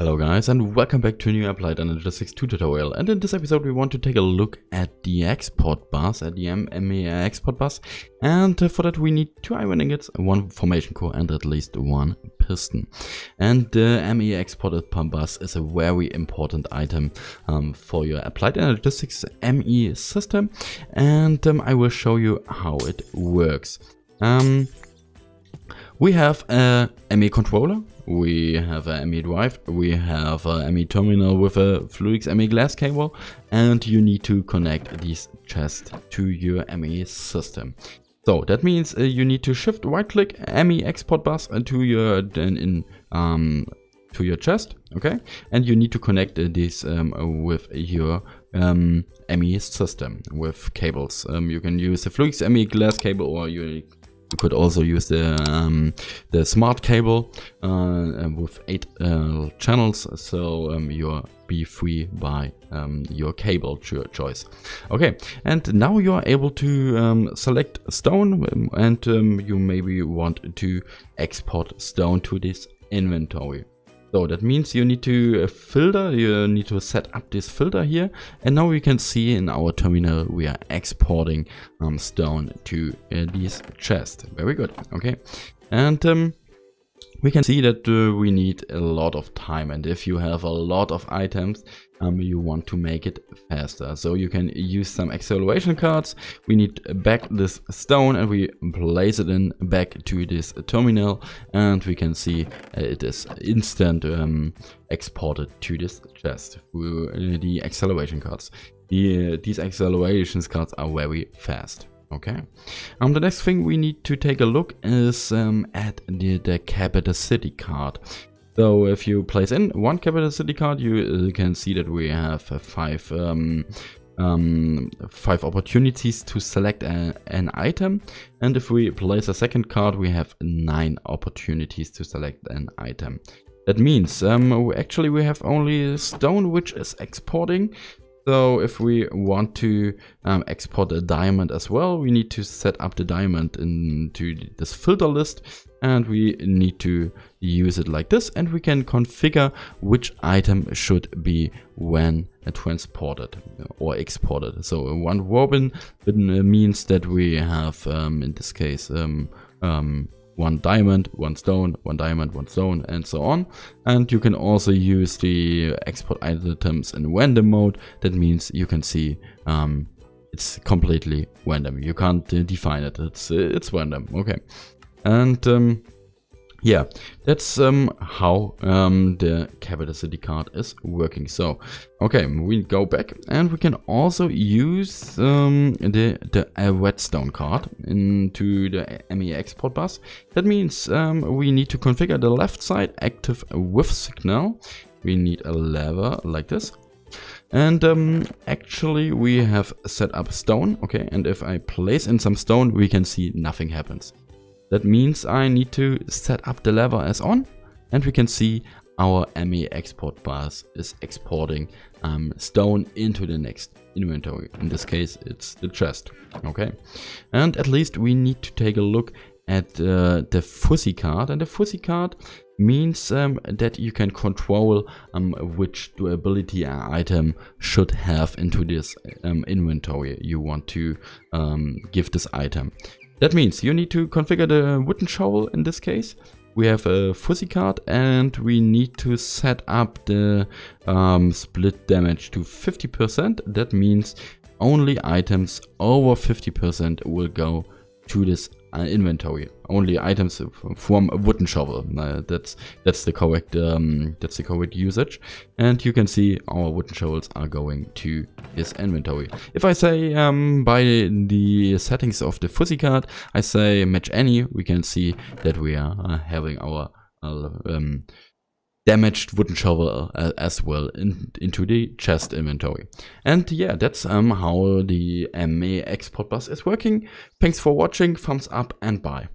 Hello guys and welcome back to a new Applied Energistics 2 tutorial and in this episode we want to take a look at the export bus, at the ME export bus and uh, for that we need two iron ingots, one formation core and at least one piston. And the uh, ME exported pump bus is a very important item um, for your Applied Energistics ME system and um, I will show you how it works. Um, we have a ME controller we have a ME drive, we have a ME terminal with a Fluix ME glass cable, and you need to connect these chests to your ME system. So that means uh, you need to shift right click ME export bus to your then in um, to your chest, okay? And you need to connect uh, this um, with your um, ME system with cables. Um, you can use the Fluix ME glass cable or you you could also use the um, the smart cable uh, with eight uh, channels, so um, you're be free by um, your cable cho choice. Okay, and now you are able to um, select stone, um, and um, you maybe want to export stone to this inventory. So that means you need to uh, filter, you need to set up this filter here. And now we can see in our terminal, we are exporting um, stone to uh, this chest. Very good. Okay. And um, we can see that uh, we need a lot of time and if you have a lot of items um, you want to make it faster. So you can use some acceleration cards. We need back this stone and we place it in back to this terminal and we can see uh, it is instant um, exported to this chest. Through the acceleration cards. The, uh, these acceleration cards are very fast Okay. Um, the next thing we need to take a look is um, at the, the capacity card. So if you place in one capacity card, you uh, can see that we have uh, five um, um, five opportunities to select a, an item. And if we place a second card, we have nine opportunities to select an item. That means um, actually we have only stone which is exporting. So if we want to um, export a diamond as well, we need to set up the diamond into this filter list and we need to use it like this and we can configure which item should be when transported or exported. So round robin means that we have um, in this case um, um one diamond, one stone, one diamond, one stone, and so on. And you can also use the export items in random mode. That means you can see um, it's completely random. You can't uh, define it. It's it's random. Okay, and um, yeah, that's um, how um, the capacity card is working. So, okay, we go back and we can also use um, the, the uh, redstone card into the ME export bus. That means um, we need to configure the left side active with signal. We need a lever like this. And um, actually we have set up stone, okay, and if I place in some stone, we can see nothing happens. That means I need to set up the lever as on and we can see our ME export bus is exporting um, stone into the next inventory. In this case, it's the chest. Okay. And at least we need to take a look at uh, the fuzzy card. And the fuzzy card means um, that you can control um, which durability item should have into this um, inventory you want to um, give this item. That means you need to configure the wooden shovel in this case. We have a fuzzy card and we need to set up the um, split damage to 50%. That means only items over 50% will go to this uh, inventory. Only items from a wooden shovel. Uh, that's that's the correct um, that's the correct usage. And you can see our wooden shovels are going to this inventory. If I say um, by the settings of the fuzzy card, I say match any, we can see that we are uh, having our uh, um, damaged wooden shovel uh, as well in, into the chest inventory. And yeah, that's um, how the MA export bus is working. Thanks for watching, thumbs up and bye.